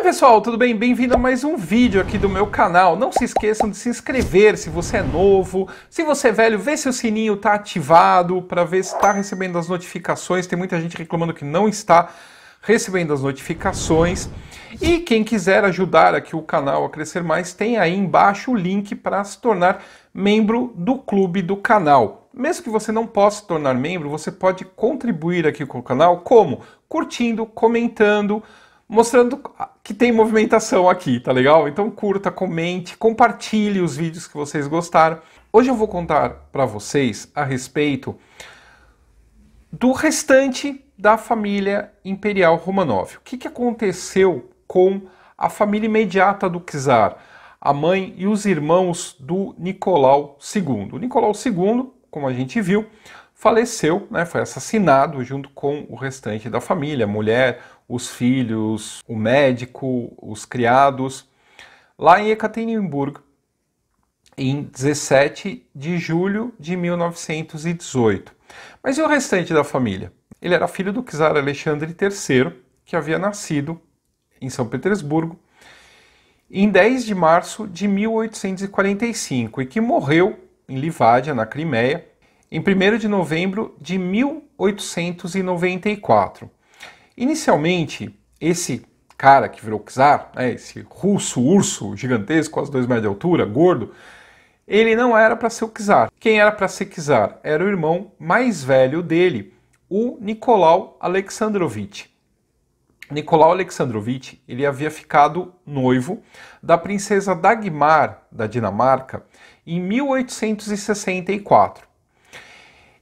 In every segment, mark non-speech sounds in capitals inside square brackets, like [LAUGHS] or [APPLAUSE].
Oi pessoal, tudo bem? Bem-vindo a mais um vídeo aqui do meu canal. Não se esqueçam de se inscrever se você é novo. Se você é velho, vê se o sininho está ativado para ver se está recebendo as notificações. Tem muita gente reclamando que não está recebendo as notificações. E quem quiser ajudar aqui o canal a crescer mais, tem aí embaixo o link para se tornar membro do clube do canal. Mesmo que você não possa se tornar membro, você pode contribuir aqui com o canal como? Curtindo, comentando, mostrando que tem movimentação aqui, tá legal? Então curta, comente, compartilhe os vídeos que vocês gostaram. Hoje eu vou contar para vocês a respeito do restante da família imperial Romanov. O que, que aconteceu com a família imediata do czar, a mãe e os irmãos do Nicolau II. O Nicolau II, como a gente viu, faleceu, né, foi assassinado junto com o restante da família, mulher, os filhos, o médico, os criados, lá em Ekaterimburgo, em 17 de julho de 1918. Mas e o restante da família? Ele era filho do czar Alexandre III, que havia nascido em São Petersburgo em 10 de março de 1845 e que morreu em Livádia, na Crimeia, em 1 de novembro de 1894. Inicialmente, esse cara que virou czar, né, esse russo urso gigantesco, quase dois metros de altura, gordo, ele não era para ser o czar. Quem era para ser czar? Era o irmão mais velho dele, o Nicolau Alexandrovich. Nicolau Alexandrovich ele havia ficado noivo da princesa Dagmar da Dinamarca em 1864.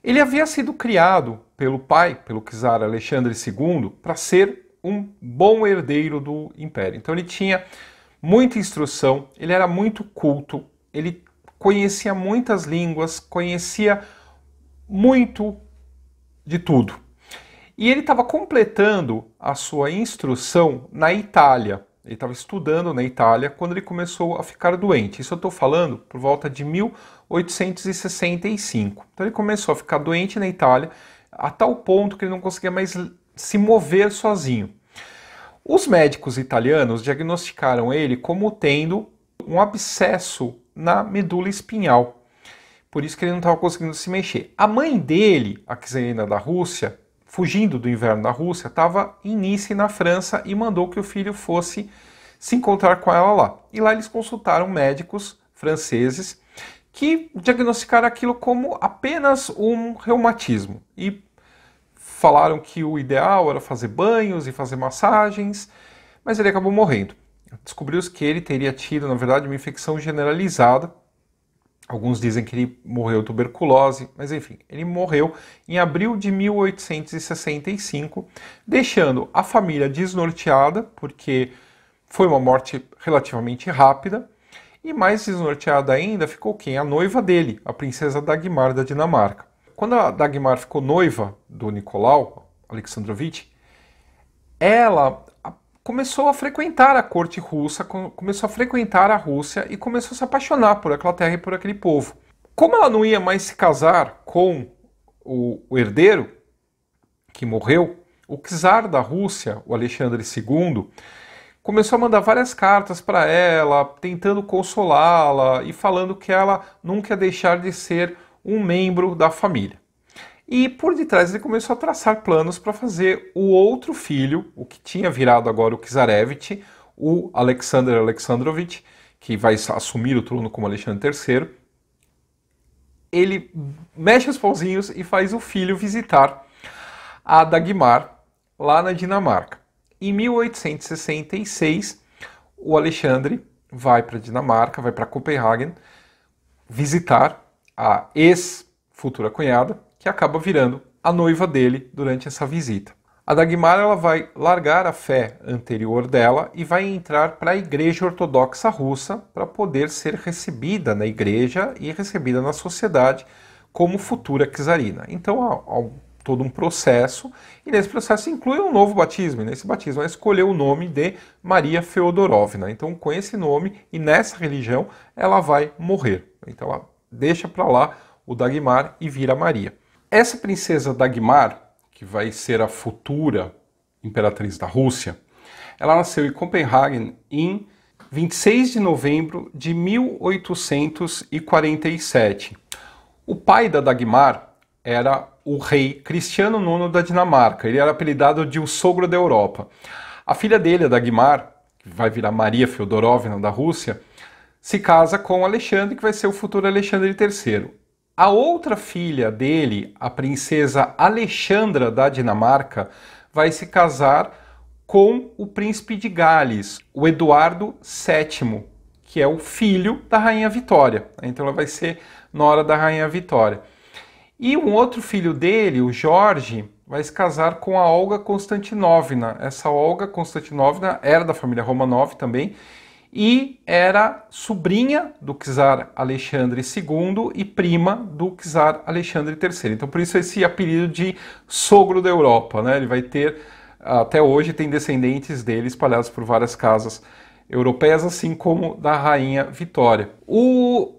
Ele havia sido criado pelo pai, pelo czar Alexandre II, para ser um bom herdeiro do império. Então ele tinha muita instrução, ele era muito culto, ele conhecia muitas línguas, conhecia muito de tudo. E ele estava completando a sua instrução na Itália. Ele estava estudando na Itália quando ele começou a ficar doente. Isso eu estou falando por volta de 1865. Então ele começou a ficar doente na Itália a tal ponto que ele não conseguia mais se mover sozinho. Os médicos italianos diagnosticaram ele como tendo um abscesso na medula espinhal. Por isso que ele não estava conseguindo se mexer. A mãe dele, a czarina da Rússia, fugindo do inverno da Rússia, estava em Nice, na França, e mandou que o filho fosse se encontrar com ela lá. E lá eles consultaram médicos franceses que diagnosticaram aquilo como apenas um reumatismo e falaram que o ideal era fazer banhos e fazer massagens, mas ele acabou morrendo. Descobriu-se que ele teria tido, na verdade, uma infecção generalizada Alguns dizem que ele morreu tuberculose, mas enfim, ele morreu em abril de 1865, deixando a família desnorteada, porque foi uma morte relativamente rápida, e mais desnorteada ainda ficou quem? A noiva dele, a princesa Dagmar da Dinamarca. Quando a Dagmar ficou noiva do Nicolau Alexandrovich, ela começou a frequentar a corte russa, começou a frequentar a Rússia e começou a se apaixonar por aquela terra e por aquele povo. Como ela não ia mais se casar com o, o herdeiro que morreu, o czar da Rússia, o Alexandre II, começou a mandar várias cartas para ela, tentando consolá-la e falando que ela nunca ia deixar de ser um membro da família. E por detrás ele começou a traçar planos para fazer o outro filho, o que tinha virado agora o Czarevich, o Alexander Alexandrovich, que vai assumir o trono como Alexandre III. Ele mexe os pauzinhos e faz o filho visitar a Dagmar lá na Dinamarca. Em 1866, o Alexandre vai para a Dinamarca, vai para Copenhagen visitar a ex-futura cunhada, que acaba virando a noiva dele durante essa visita. A Dagmar ela vai largar a fé anterior dela e vai entrar para a Igreja Ortodoxa Russa para poder ser recebida na igreja e recebida na sociedade como futura czarina. Então há, há todo um processo e nesse processo inclui um novo batismo. E nesse batismo ela escolheu o nome de Maria Feodorovna. Então com esse nome e nessa religião ela vai morrer. Então ela deixa para lá o Dagmar e vira Maria. Essa princesa Dagmar, que vai ser a futura imperatriz da Rússia, Ela nasceu em Copenhague em 26 de novembro de 1847. O pai da Dagmar era o rei Cristiano IX da Dinamarca. Ele era apelidado de o sogro da Europa. A filha dele, a Dagmar, que vai virar Maria Feodorovna da Rússia, se casa com Alexandre, que vai ser o futuro Alexandre III. A outra filha dele, a princesa Alexandra da Dinamarca, vai se casar com o príncipe de Gales, o Eduardo VII, que é o filho da rainha Vitória. Então ela vai ser nora da rainha Vitória. E um outro filho dele, o Jorge, vai se casar com a Olga Konstantinovna. Essa Olga Konstantinovna era da família Romanov também e era sobrinha do czar Alexandre II e prima do czar Alexandre III. Então por isso esse apelido de sogro da Europa, né? Ele vai ter até hoje tem descendentes dele espalhados por várias casas europeias, assim como da rainha Vitória. O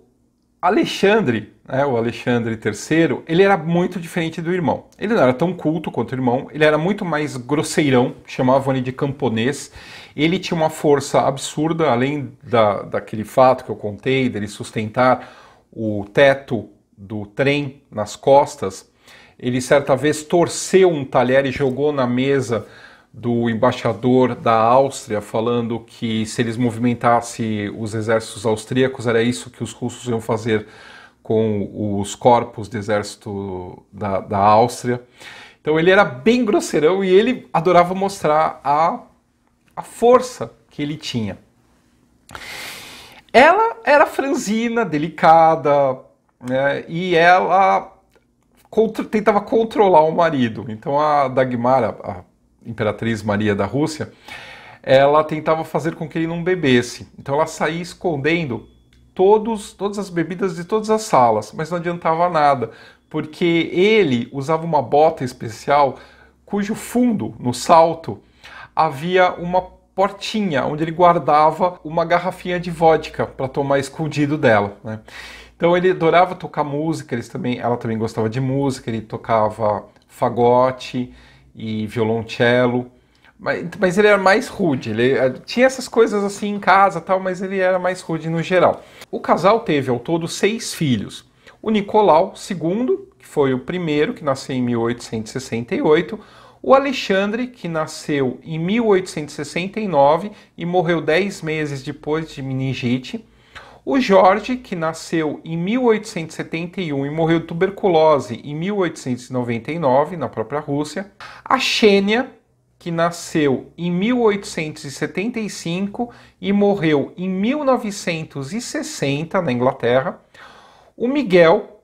Alexandre, né, o Alexandre III, ele era muito diferente do irmão. Ele não era tão culto quanto o irmão, ele era muito mais grosseirão, chamavam ele de camponês. Ele tinha uma força absurda, além da, daquele fato que eu contei, dele sustentar o teto do trem nas costas ele certa vez torceu um talher e jogou na mesa do embaixador da Áustria, falando que se eles movimentassem os exércitos austríacos, era isso que os russos iam fazer com os corpos do exército da, da Áustria. Então ele era bem grosseirão e ele adorava mostrar a, a força que ele tinha. Ela era franzina, delicada, né, e ela tentava controlar o marido. Então a Dagmar, a, a imperatriz Maria da Rússia, ela tentava fazer com que ele não bebesse. Então ela saía escondendo todos, todas as bebidas de todas as salas, mas não adiantava nada, porque ele usava uma bota especial cujo fundo, no salto, havia uma portinha onde ele guardava uma garrafinha de vodka para tomar escondido dela. Né? Então ele adorava tocar música, eles também, ela também gostava de música, ele tocava fagote e violoncelo, mas, mas ele era mais rude, ele eh, tinha essas coisas assim em casa tal, mas ele era mais rude no geral. O casal teve ao todo seis filhos. O Nicolau II, que foi o primeiro, que nasceu em 1868, o Alexandre, que nasceu em 1869 e morreu dez meses depois de meningite, o Jorge, que nasceu em 1871 e morreu de tuberculose em 1899, na própria Rússia. A Xênia, que nasceu em 1875 e morreu em 1960 na Inglaterra. O Miguel,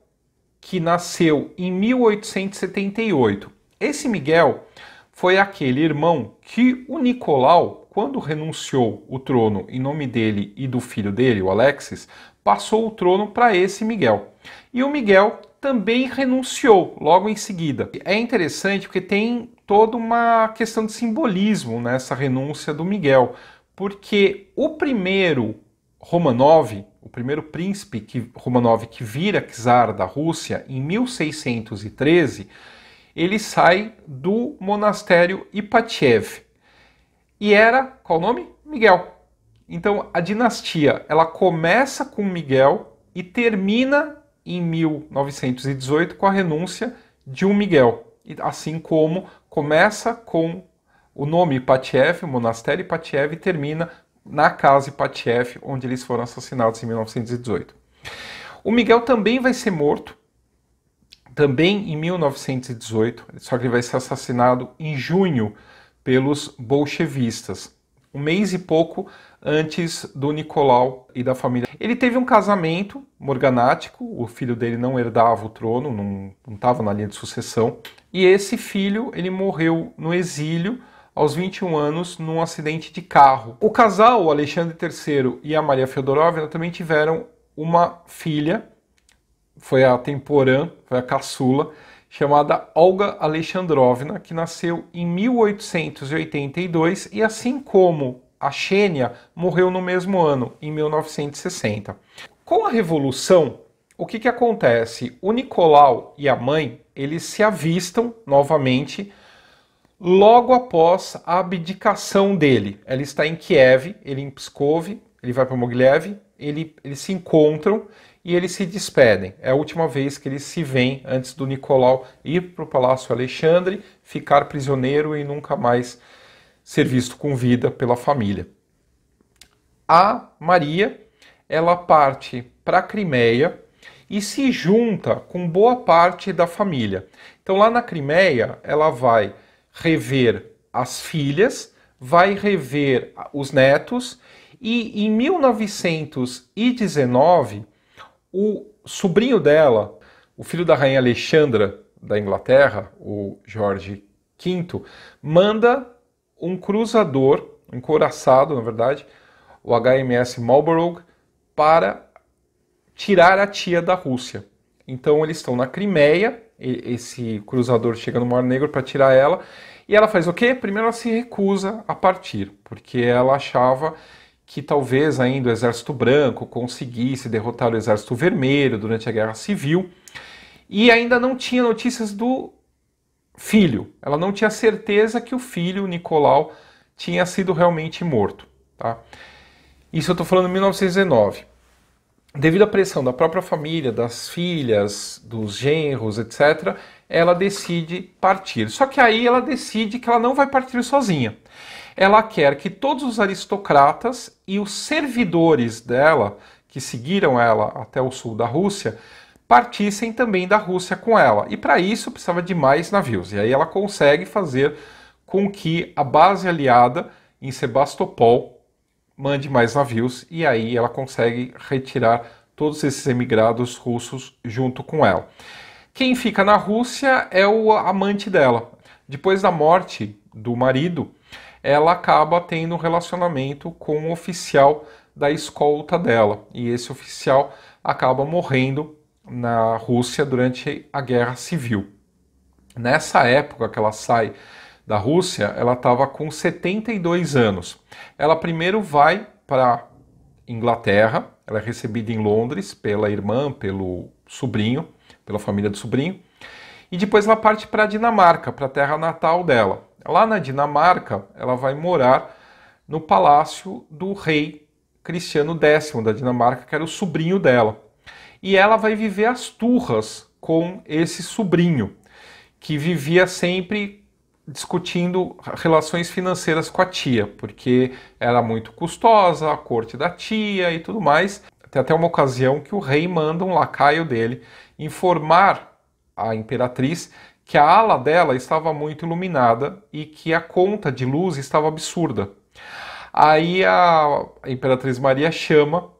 que nasceu em 1878. Esse Miguel foi aquele irmão que o Nicolau quando renunciou o trono em nome dele e do filho dele, o Alexis, passou o trono para esse Miguel. E o Miguel também renunciou logo em seguida. É interessante porque tem toda uma questão de simbolismo nessa renúncia do Miguel, porque o primeiro Romanov, o primeiro príncipe que, Romanov que vira czar da Rússia em 1613, ele sai do monastério Ipatiev e era, qual o nome? Miguel. Então a dinastia ela começa com Miguel e termina em 1918 com a renúncia de um Miguel, assim como começa com o nome Ipatiev, o monastério Ipatiev, e termina na casa Ipatiev, onde eles foram assassinados em 1918. O Miguel também vai ser morto, também em 1918, só que ele vai ser assassinado em junho pelos bolchevistas, um mês e pouco antes do Nicolau e da família. Ele teve um casamento morganático, o filho dele não herdava o trono, não estava na linha de sucessão, e esse filho ele morreu no exílio aos 21 anos num acidente de carro. O casal, o Alexandre III e a Maria Feodorovna, também tiveram uma filha, foi a temporã, foi a caçula, chamada Olga Alexandrovna, que nasceu em 1882 e, assim como a Xênia, morreu no mesmo ano, em 1960. Com a Revolução, o que, que acontece? O Nicolau e a mãe eles se avistam novamente logo após a abdicação dele. Ela está em Kiev, ele em Pskov, ele vai para Mogilev, ele, eles se encontram e eles se despedem. É a última vez que eles se veem antes do Nicolau ir para o Palácio Alexandre, ficar prisioneiro e nunca mais ser visto com vida pela família. A Maria, ela parte para a Crimeia e se junta com boa parte da família. Então lá na Crimeia, ela vai rever as filhas, vai rever os netos e em 1919 o sobrinho dela, o filho da rainha Alexandra da Inglaterra, o Jorge V, manda um cruzador, um na verdade, o HMS Marlborough, para tirar a tia da Rússia. Então eles estão na Crimeia, esse cruzador chega no Mar Negro para tirar ela, e ela faz o quê? Primeiro ela se recusa a partir, porque ela achava que talvez ainda o Exército Branco conseguisse derrotar o Exército Vermelho durante a Guerra Civil, e ainda não tinha notícias do filho. Ela não tinha certeza que o filho, Nicolau, tinha sido realmente morto. Tá? Isso eu estou falando em 1919. Devido à pressão da própria família, das filhas, dos genros, etc., ela decide partir. Só que aí ela decide que ela não vai partir sozinha. Ela quer que todos os aristocratas e os servidores dela, que seguiram ela até o sul da Rússia, partissem também da Rússia com ela. E para isso precisava de mais navios. E aí ela consegue fazer com que a base aliada em Sebastopol mande mais navios e aí ela consegue retirar todos esses emigrados russos junto com ela. Quem fica na Rússia é o amante dela. Depois da morte do marido, ela acaba tendo um relacionamento com um oficial da escolta dela. E esse oficial acaba morrendo na Rússia durante a Guerra Civil. Nessa época que ela sai da Rússia, ela estava com 72 anos. Ela primeiro vai para Inglaterra, ela é recebida em Londres pela irmã, pelo sobrinho, pela família do sobrinho, e depois ela parte para a Dinamarca, para a terra natal dela. Lá na Dinamarca, ela vai morar no palácio do rei Cristiano X da Dinamarca, que era o sobrinho dela e ela vai viver as turras com esse sobrinho, que vivia sempre discutindo relações financeiras com a tia, porque era muito custosa, a corte da tia e tudo mais. Tem até uma ocasião que o rei manda um lacaio dele informar a imperatriz que a ala dela estava muito iluminada e que a conta de luz estava absurda. Aí a imperatriz Maria chama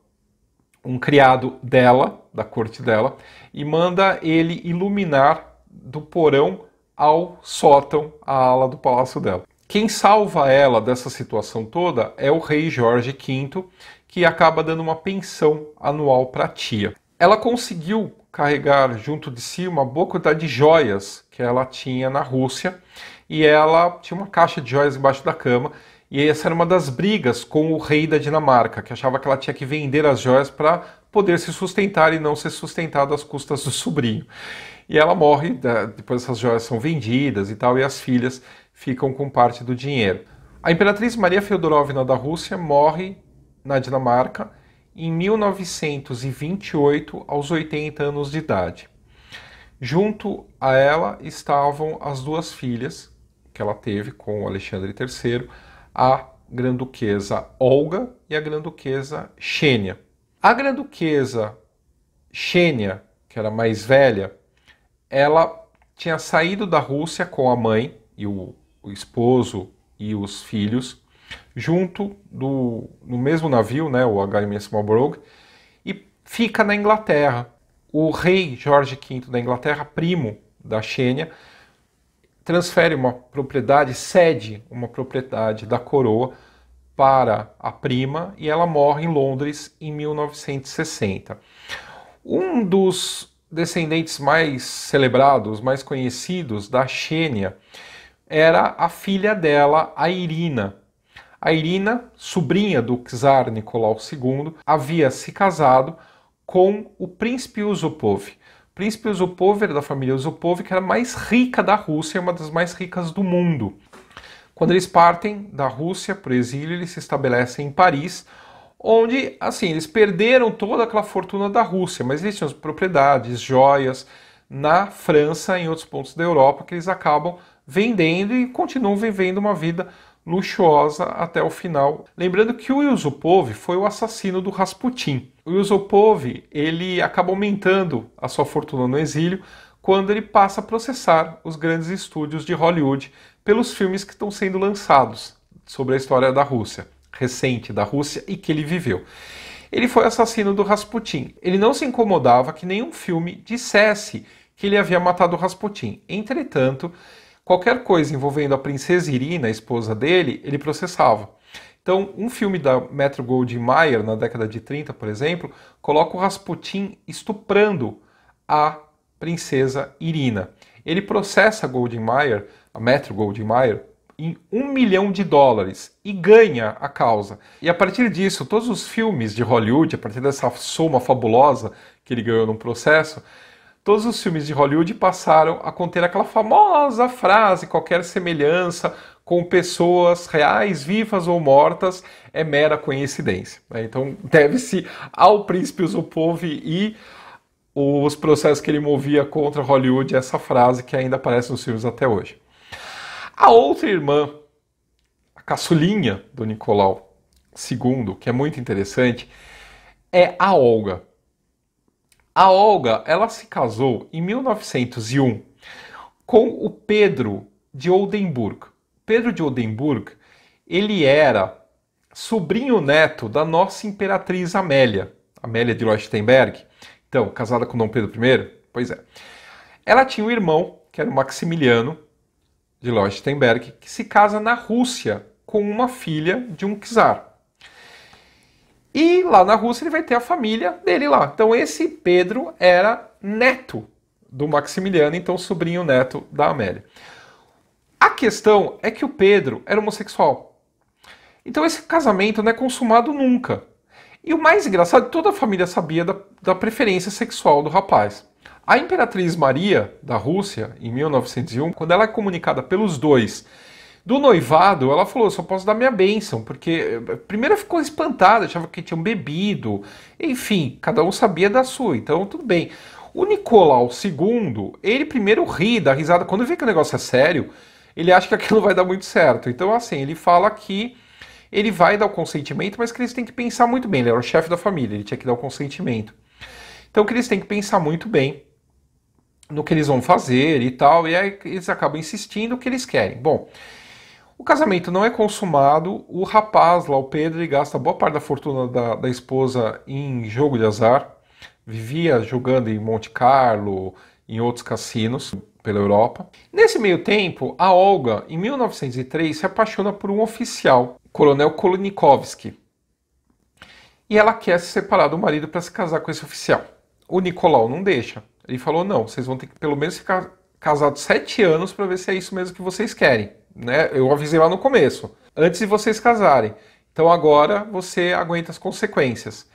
um criado dela, da corte dela, e manda ele iluminar do porão ao sótão a ala do palácio dela. Quem salva ela dessa situação toda é o rei Jorge V, que acaba dando uma pensão anual para a tia. Ela conseguiu carregar junto de si uma boa quantidade de joias que ela tinha na Rússia e ela tinha uma caixa de joias embaixo da cama e essa era uma das brigas com o rei da Dinamarca, que achava que ela tinha que vender as joias para poder se sustentar e não ser sustentada às custas do sobrinho. E ela morre, depois essas joias são vendidas e tal, e as filhas ficam com parte do dinheiro. A imperatriz Maria Feodorovna da Rússia morre na Dinamarca em 1928, aos 80 anos de idade. Junto a ela estavam as duas filhas que ela teve com Alexandre III, a Granduquesa Olga e a Granduquesa Xênia. A Granduquesa Xênia, que era mais velha, ela tinha saído da Rússia com a mãe e o, o esposo e os filhos, junto do, no mesmo navio, né, o HMS Marlborough, e fica na Inglaterra. O rei Jorge V da Inglaterra, primo da Xênia, transfere uma propriedade, cede uma propriedade da coroa para a prima e ela morre em Londres em 1960. Um dos descendentes mais celebrados, mais conhecidos da Xênia era a filha dela, a Irina. A Irina, sobrinha do czar Nicolau II, havia se casado com o príncipe Yusupov. Príncipe Yusupov era da família Yusupov, que era a mais rica da Rússia, uma das mais ricas do mundo. Quando eles partem da Rússia para o exílio, eles se estabelecem em Paris, onde, assim, eles perderam toda aquela fortuna da Rússia, mas eles tinham propriedades, joias na França, em outros pontos da Europa, que eles acabam vendendo e continuam vivendo uma vida luxuosa até o final. Lembrando que o Yusupov foi o assassino do Rasputin. O Yusupov, ele acaba aumentando a sua fortuna no exílio quando ele passa a processar os grandes estúdios de Hollywood pelos filmes que estão sendo lançados sobre a história da Rússia, recente da Rússia e que ele viveu. Ele foi assassino do Rasputin. Ele não se incomodava que nenhum filme dissesse que ele havia matado o Rasputin. Entretanto, qualquer coisa envolvendo a princesa Irina, a esposa dele, ele processava. Então, um filme da Metro Goldwyn Mayer, na década de 30, por exemplo, coloca o Rasputin estuprando a princesa Irina. Ele processa Goldwyn Mayer, a Metro Goldwyn Mayer, em um milhão de dólares e ganha a causa. E a partir disso, todos os filmes de Hollywood, a partir dessa soma fabulosa que ele ganhou no processo, todos os filmes de Hollywood passaram a conter aquela famosa frase: qualquer semelhança com pessoas reais, vivas ou mortas, é mera coincidência. Né? Então, deve-se ao príncipe Zupov e os processos que ele movia contra Hollywood essa frase que ainda aparece nos filmes até hoje. A outra irmã, a caçulinha do Nicolau II, que é muito interessante, é a Olga. A Olga, ela se casou em 1901 com o Pedro de Oldenburg. Pedro de Oldenburg, ele era sobrinho neto da nossa imperatriz Amélia, Amélia de Leuchtenberg. Então, casada com Dom Pedro I? Pois é. Ela tinha um irmão, que era o Maximiliano de Leuchtenberg, que se casa na Rússia com uma filha de um czar. E lá na Rússia ele vai ter a família dele lá. Então esse Pedro era neto do Maximiliano, então sobrinho neto da Amélia. A questão é que o Pedro era homossexual. Então esse casamento não é consumado nunca. E o mais engraçado, toda a família sabia da, da preferência sexual do rapaz. A Imperatriz Maria da Rússia, em 1901, quando ela é comunicada pelos dois do noivado, ela falou: só posso dar minha bênção, porque eh, primeiro ficou espantada, achava que tinham bebido, enfim, cada um sabia da sua, então tudo bem. O Nicolau II, ele primeiro ri, dá risada, quando vê que o negócio é sério, ele acha que aquilo vai dar muito certo. Então, assim, ele fala que ele vai dar o consentimento, mas que eles têm que pensar muito bem. Ele era o chefe da família, ele tinha que dar o consentimento. Então, que eles têm que pensar muito bem no que eles vão fazer e tal, e aí eles acabam insistindo o que eles querem. Bom, o casamento não é consumado, o rapaz lá, o Pedro, ele gasta boa parte da fortuna da, da esposa em jogo de azar, vivia jogando em Monte Carlo, em outros cassinos pela Europa. Nesse meio tempo, a Olga, em 1903, se apaixona por um oficial, Coronel Kolonikovski. E ela quer se separar do marido para se casar com esse oficial. O Nicolau não deixa. Ele falou: não, vocês vão ter que pelo menos ficar casados sete anos para ver se é isso mesmo que vocês querem né? Eu avisei lá no começo, antes de vocês casarem. Então agora você aguenta as consequências.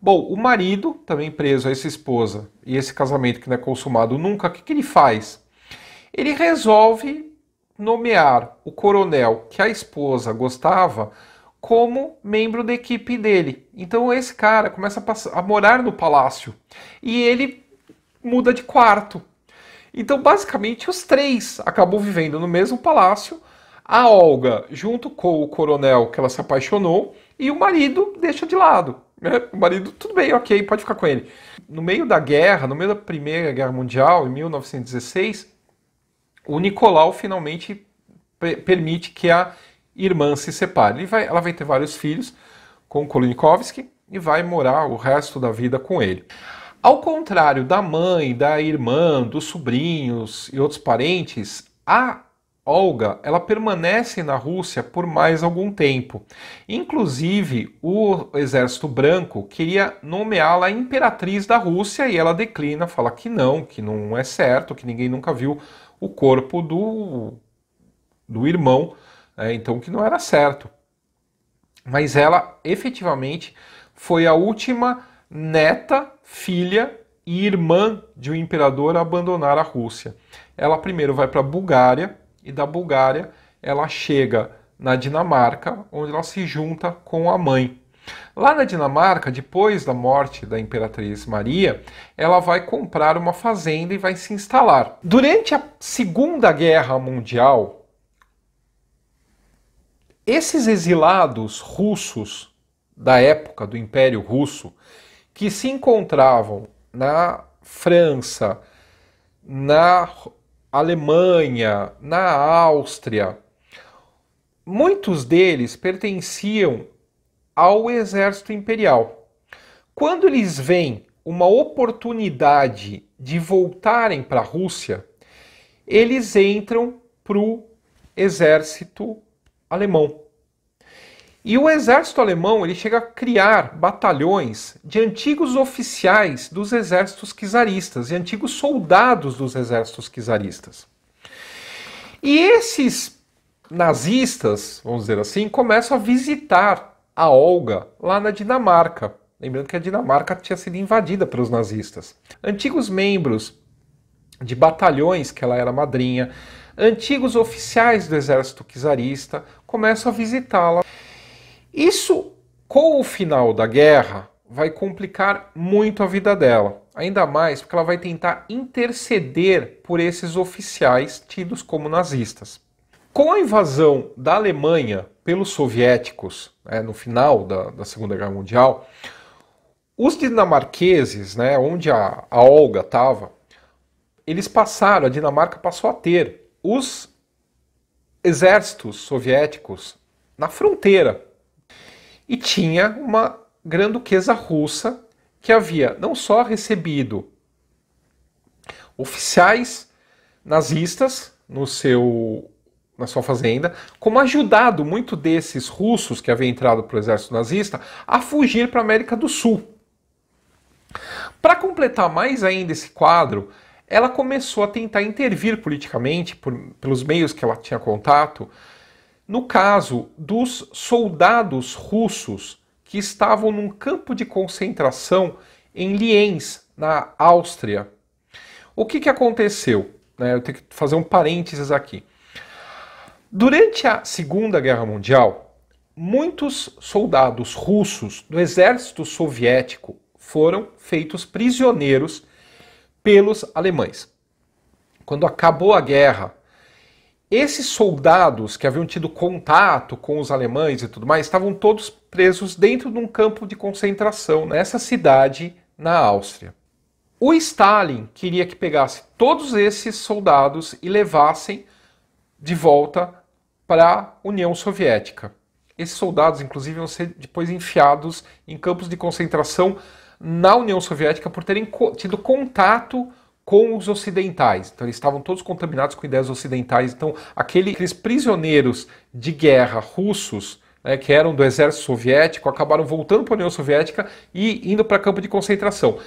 Bom, o marido, também preso a essa esposa, e esse casamento que não é consumado nunca, o que, que ele faz? Ele resolve nomear o coronel que a esposa gostava como membro da equipe dele. Então esse cara começa a, a morar no palácio e ele muda de quarto. Então, basicamente, os três acabam vivendo no mesmo palácio. A Olga, junto com o coronel que ela se apaixonou, e o marido deixa de lado. Né? O marido, tudo bem, ok, pode ficar com ele. No meio da guerra, no meio da Primeira Guerra Mundial, em 1916, o Nicolau finalmente permite que a irmã se separe. Vai, ela vai ter vários filhos com Kolonikovski e vai morar o resto da vida com ele. Ao contrário da mãe, da irmã, dos sobrinhos e outros parentes, a Olga ela permanece na Rússia por mais algum tempo. Inclusive, o Exército Branco queria nomeá-la imperatriz da Rússia e ela declina, fala que não, que não é certo, que ninguém nunca viu o corpo do, do irmão, né, então que não era certo. Mas ela efetivamente foi a última neta, filha e irmã de um imperador abandonar a Rússia. Ela primeiro vai para a Bulgária e da Bulgária ela chega na Dinamarca, onde ela se junta com a mãe. Lá na Dinamarca, depois da morte da Imperatriz Maria, ela vai comprar uma fazenda e vai se instalar. Durante a Segunda Guerra Mundial, esses exilados russos da época do Império Russo, que se encontravam na França, na Alemanha, na Áustria, muitos deles pertenciam ao exército imperial. Quando eles veem uma oportunidade de voltarem para a Rússia, eles entram para o exército alemão. E o exército alemão ele chega a criar batalhões de antigos oficiais dos exércitos czaristas e antigos soldados dos exércitos czaristas. E esses nazistas, vamos dizer assim, começam a visitar a Olga lá na Dinamarca. Lembrando que a Dinamarca tinha sido invadida pelos nazistas. Antigos membros de batalhões que ela era madrinha, antigos oficiais do exército czarista começam a visitá-la. Isso, com o final da guerra, vai complicar muito a vida dela. Ainda mais porque ela vai tentar interceder por esses oficiais tidos como nazistas. Com a invasão da Alemanha pelos soviéticos né, no final da, da, Segunda Guerra Mundial, os dinamarqueses, né, onde a, a Olga estava, eles passaram, a Dinamarca passou a ter os exércitos soviéticos na fronteira. E tinha uma grã-duquesa russa que havia não só recebido oficiais nazistas no seu na sua fazenda, como ajudado muito desses russos que haviam entrado para o exército nazista a fugir para a América do Sul. Para completar mais ainda esse quadro, ela começou a tentar intervir politicamente, por, pelos meios que ela tinha contato, no caso dos soldados russos que estavam num campo de concentração em Lienz, na Áustria. O que, que aconteceu? Né, eu tenho que fazer um parênteses aqui. Durante a Segunda Guerra Mundial, muitos soldados russos do exército soviético foram feitos prisioneiros pelos alemães. Quando acabou a guerra, esses soldados que haviam tido contato com os alemães e tudo mais estavam todos presos dentro de um campo de concentração nessa cidade na Áustria. O Stalin queria que pegasse todos esses soldados e levassem de volta para a União Soviética. Esses soldados, inclusive, vão ser depois enfiados em campos de concentração na União Soviética por terem tido contato com os ocidentais. Então, eles estavam todos contaminados com ideias ocidentais. Então, aqueles prisioneiros de guerra russos, né, que eram do exército soviético, acabaram voltando para a União Soviética e indo para campo de concentração.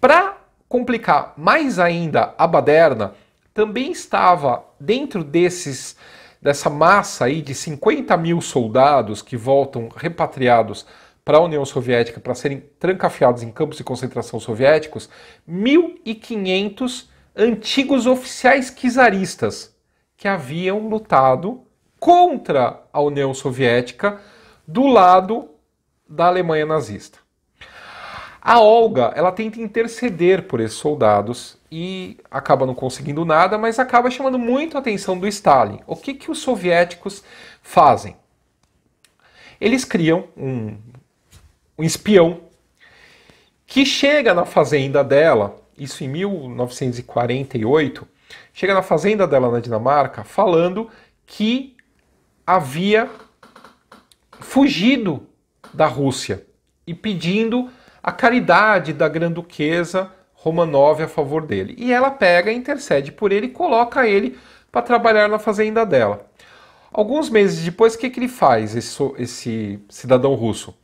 Para complicar mais ainda a baderna, também estava dentro desses dessa massa aí de 50 mil soldados que voltam repatriados para a União Soviética para serem trancafiados em campos de concentração soviéticos, 1.500 antigos oficiais czaristas que haviam lutado contra a União Soviética do lado da Alemanha nazista. A Olga, ela tenta interceder por esses soldados e acaba não conseguindo nada, mas acaba chamando muito a atenção do Stalin. O que, que os soviéticos fazem? Eles criam um, um espião que chega na fazenda dela, isso em 1948, chega na fazenda dela na Dinamarca falando que havia fugido da Rússia e pedindo a caridade da Grã-Duquesa Romanov a favor dele. E ela pega, intercede por ele e coloca ele para trabalhar na fazenda dela. Alguns meses depois, o que, que ele faz, esse, esse cidadão russo?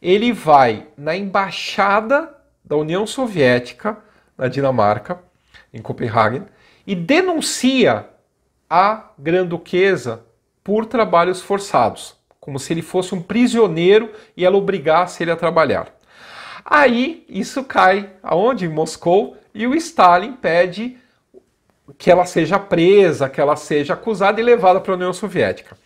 Ele vai na embaixada da União Soviética, na Dinamarca, em Copenhague, e denuncia a Grã-Duquesa por trabalhos forçados, como se ele fosse um prisioneiro e ela obrigasse ele a trabalhar. Aí isso cai aonde? Em Moscou e o Stalin pede que ela seja presa, que ela seja acusada e levada para a União Soviética.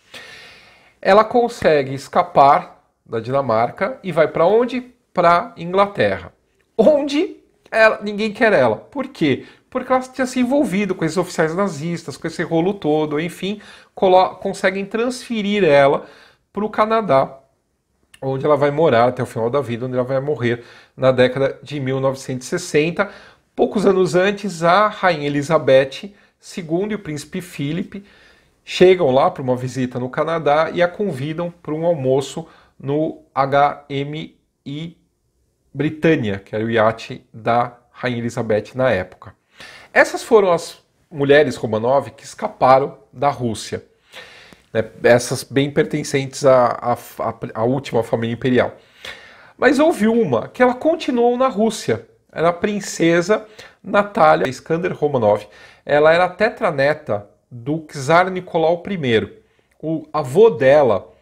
Ela consegue escapar da Dinamarca e vai para onde? Para Inglaterra. Onde ela, ninguém quer ela. Por quê? Porque ela tinha se envolvido com esses oficiais nazistas, com esse rolo todo, enfim, conseguem transferir ela para o Canadá, onde ela vai morar até o final da vida, onde ela vai morrer na década de 1960. Poucos anos antes, a rainha Elizabeth II e o príncipe Philip chegam lá para uma visita no Canadá e a convidam para um almoço no HMI Britânia, que era o iate da rainha Elizabeth na época. Essas foram as mulheres Romanov que escaparam da Rússia né, essas bem pertencentes à, à, à, última família imperial. Mas houve uma que ela continuou na Rússia, era a princesa Natália Skander Romanov. Ela era tetraneta do czar Nicolau I. O avô dela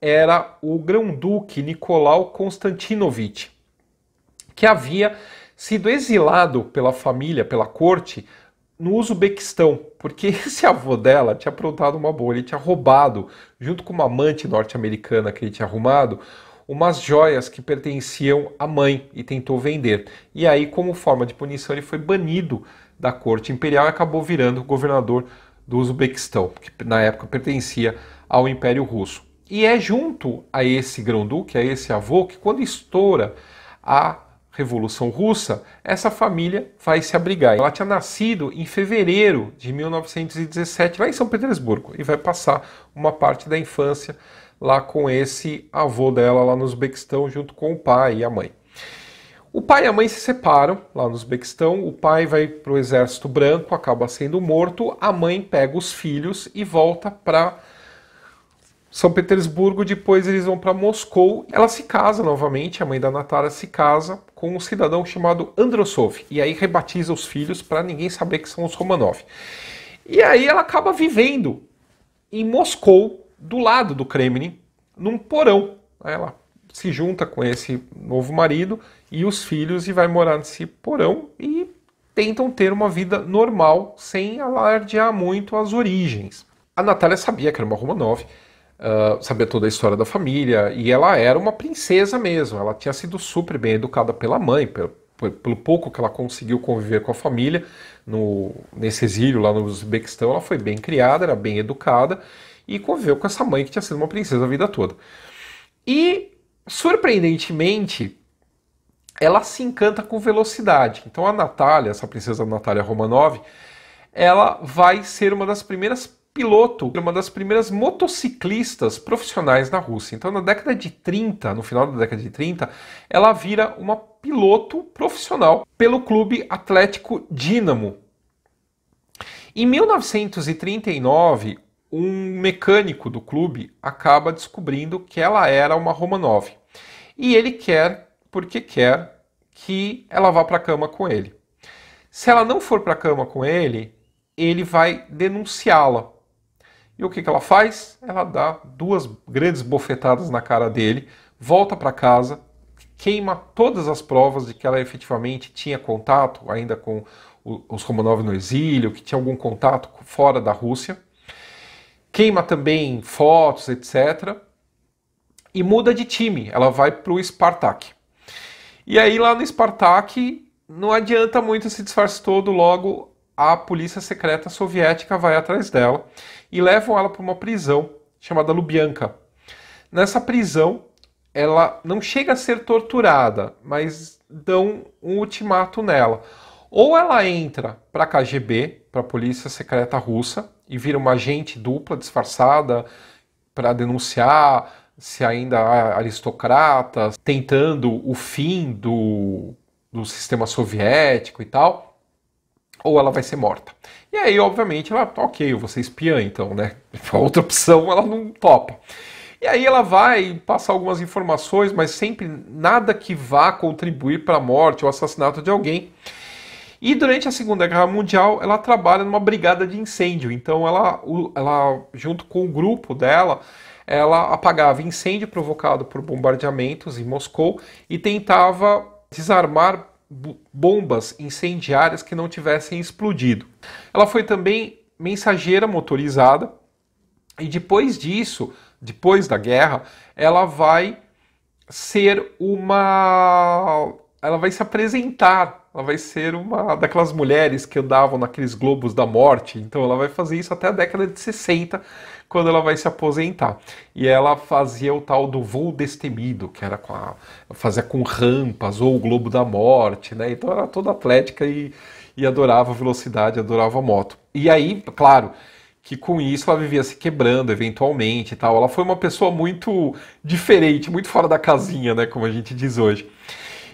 era o grão-duque Nicolau Konstantinovich, que havia sido exilado pela família, pela corte, no Uzbequistão, porque [LAUGHS] esse avô dela tinha aprontado uma boa, ele tinha roubado, junto com uma amante norte-americana que ele tinha arrumado, umas joias que pertenciam à mãe e tentou vender. E aí, como forma de punição, ele foi banido da corte imperial e acabou virando governador do Uzbequistão, que na época pertencia ao Império Russo. E é junto a esse grão-duque, a esse avô, que quando estoura a Revolução Russa, essa família vai se abrigar. Ela tinha nascido em fevereiro de 1917, lá em São Petersburgo, e vai passar uma parte da infância lá com esse avô dela lá no Uzbequistão, junto com o pai e a mãe. O pai e a mãe se separam lá no Uzbequistão, o pai vai para o exército branco, acaba sendo morto, a mãe pega os filhos e volta para são Petersburgo, depois eles vão para Moscou. Ela se casa novamente, a mãe da Natália se casa com um cidadão chamado Androsov. E aí rebatiza os filhos para ninguém saber que são os Romanov. E aí ela acaba vivendo em Moscou, do lado do Kremlin, num porão. Ela se junta com esse novo marido e os filhos e vai morar nesse porão e tentam ter uma vida normal, sem alardear muito as origens. A Natália sabia que era uma Romanov, sabia toda a história da família, e ela era uma princesa mesmo. Ela tinha sido super bem educada pela mãe, pelo, pelo pouco que ela conseguiu conviver com a família no, nesse exílio lá no Uzbequistão, ela foi bem criada, era bem educada e conviveu com essa mãe que tinha sido uma princesa a vida toda. E, surpreendentemente, ela se encanta com velocidade. Então a Natália, essa princesa Natália Romanov, ela vai ser uma das primeiras piloto, uma das primeiras motociclistas profissionais na Rússia. Então, na década de 30, no final da década de 30, ela vira uma piloto profissional pelo clube Atlético Dinamo. Em 1939, um mecânico do clube acaba descobrindo que ela era uma Romanov. E ele quer, porque quer, que ela vá para a cama com ele. Se ela não for para a cama com ele, ele vai denunciá-la e o que, que ela faz? Ela dá duas grandes bofetadas na cara dele, volta para casa, queima todas as provas de que ela efetivamente tinha contato ainda com os Romanov no exílio, que tinha algum contato fora da Rússia, queima também fotos, etc. E muda de time, ela vai para o Spartak. E aí lá no Spartak não adianta muito esse disfarce todo, logo a polícia secreta soviética vai atrás dela e levam ela para uma prisão chamada Lubyanka. Nessa prisão, ela não chega a ser torturada, mas dão um ultimato nela. Ou ela entra para a KGB, para a Polícia Secreta Russa, e vira uma agente dupla disfarçada para denunciar se ainda há aristocratas, tentando o fim do, do sistema soviético e tal ou ela vai ser morta. E aí, obviamente, ela, ok, eu vou ser espiã, então, né? [LAUGHS] Outra opção ela não topa. E aí ela vai passar algumas informações, mas sempre nada que vá contribuir para a morte ou assassinato de alguém. E durante a Segunda Guerra Mundial, ela trabalha numa brigada de incêndio. Então, ela, ela junto com o grupo dela, ela apagava incêndio provocado por bombardeamentos em Moscou e tentava desarmar bombas incendiárias que não tivessem explodido. Ela foi também mensageira motorizada e depois disso, depois da guerra, ela vai ser uma ela vai se apresentar, ela vai ser uma daquelas mulheres que andavam naqueles globos da morte. Então ela vai fazer isso até a década de 60, quando ela vai se aposentar. E ela fazia o tal do voo destemido, que era com a, fazia com rampas ou o globo da morte, né? Então era toda atlética e, e adorava velocidade, adorava moto. E aí, claro, que com isso ela vivia se quebrando eventualmente e tal. Ela foi uma pessoa muito diferente, muito fora da casinha, né, como a gente diz hoje.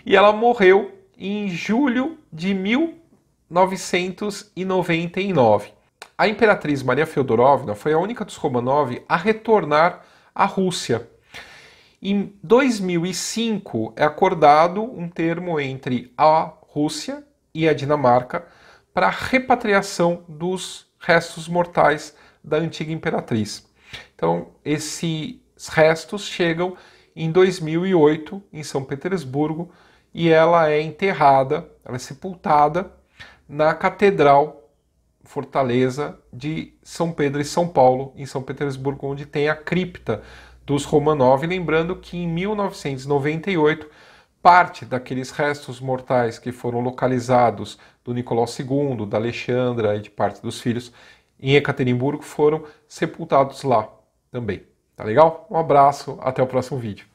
E ela morreu em julho de 1999. A imperatriz Maria Feodorovna foi a única dos Romanov a retornar à Rússia. Em 2005 é acordado um termo entre a Rússia e a Dinamarca para a repatriação dos restos mortais da antiga imperatriz. Então, esses restos chegam em 2008 em São Petersburgo e ela é enterrada, ela é sepultada na Catedral Fortaleza de São Pedro e São Paulo, em São Petersburgo, onde tem a cripta dos Romanov. Lembrando que em 1998, parte daqueles restos mortais que foram localizados do Nicolau II, da Alexandra e de parte dos filhos em Ekaterimburgo foram sepultados lá também. Tá legal? Um abraço, até o próximo vídeo.